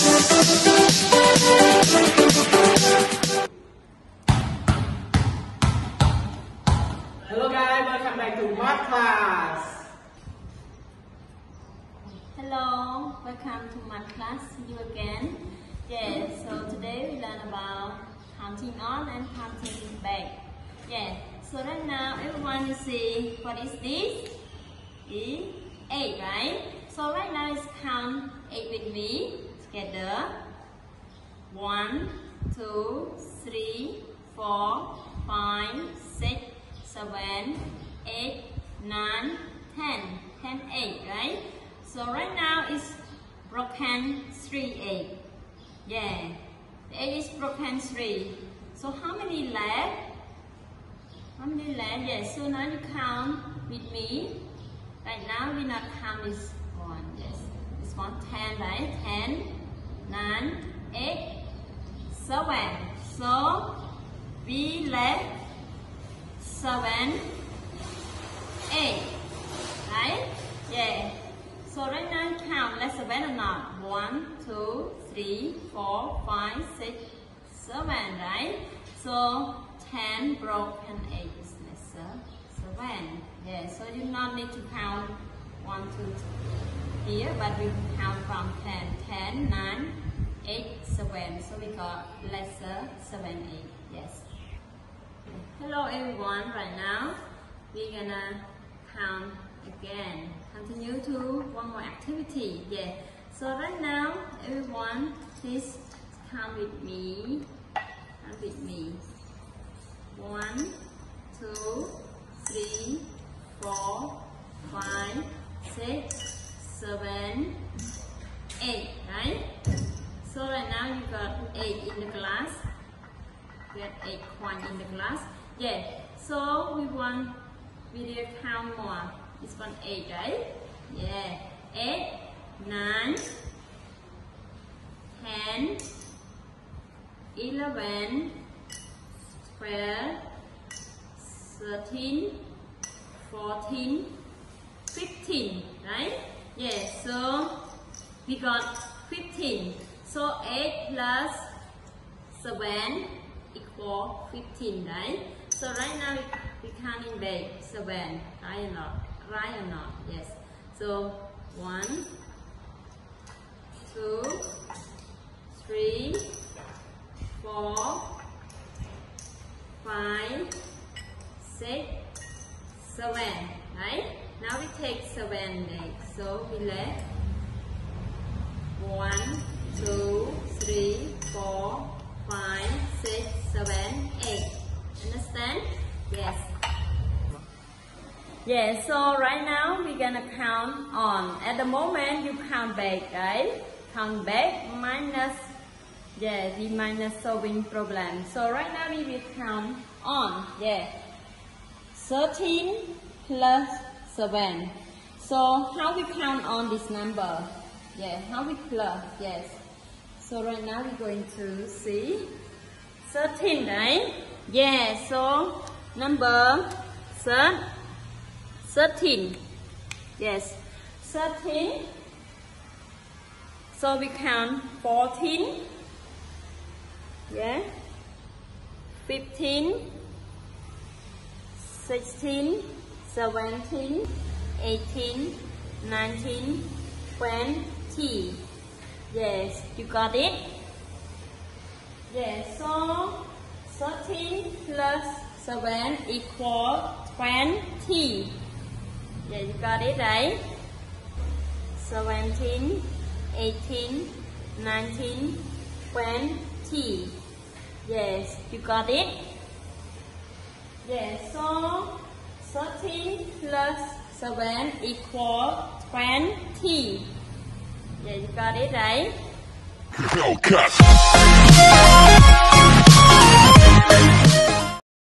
Hello guys, welcome back to math class. Hello, welcome to my class. You again. Yeah, so today we learn about counting on and counting back. Yeah, so right now everyone you see what is this? Is eight, right? So right now let's count eight with me together. One, two, three, four, five, six, seven, eight, nine, ten. Ten, eight, right? So right now it's broken three eight. Yeah, the eight is broken three. So how many left? How many left? Yes. So now you count with me. Right now we're not count this one. Yes, this one ten, right? Ten, nine, eight, seven. So we left seven, eight, right? Yeah. So right now count, let's seven or not? One, two, three, four, five, six, seven, right? So ten broke and eight is lesser seven. Yeah, so you not need to count one, two, three here, but we count from ten. Ten, nine, eight, seven. So we got lesser seven, eight. Yes. Hello everyone, right now we're gonna count again. Continue to one more activity. Yeah. So right now, everyone, please count with me. Count with me. One, two, three, four, five, six, seven, eight. Right? So right now you got eight in the class. Get eight coin in the glass. Yeah. So we want video count more. It's one eight, right? Yeah. Eight, nine, ten, eleven, twelve, thirteen, fourteen, fifteen, right? Yeah. So we got fifteen. So eight plus seven equal fifteen, right? So right now we, we counting back seven, right or not? Right or not? Yes. So one, two, three, four, five, six, seven. Right? Now we take seven next. So we left one, two, three, four, five, six, seven, eight. Understand? Yes. Yeah, so right now we're gonna count on. At the moment you count back, right? Count back minus, yeah, the minus solving problem. So right now we will count on, yeah. 13 plus 7. So how we count on this number? Yeah, how we plus, yes. So right now we're going to see 13, right? Yeah, so number third, 13. Yes, 13. So we count 14. Yeah. 15, 16, 17, 18, 19, 20. Yes, you got it? Yes, so 13 plus 7 equals 20. Yeah, you got it, right? 17, 18, 19, 20. Yes, you got it? Yes, so 13 plus 7 equals 20. Yeah, you got it, right? Hellcat.